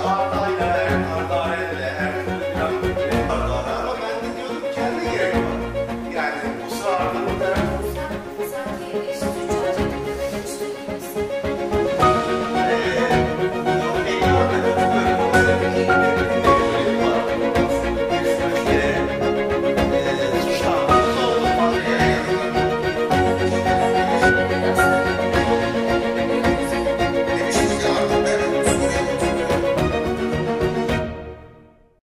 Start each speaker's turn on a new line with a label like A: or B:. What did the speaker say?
A: Stop.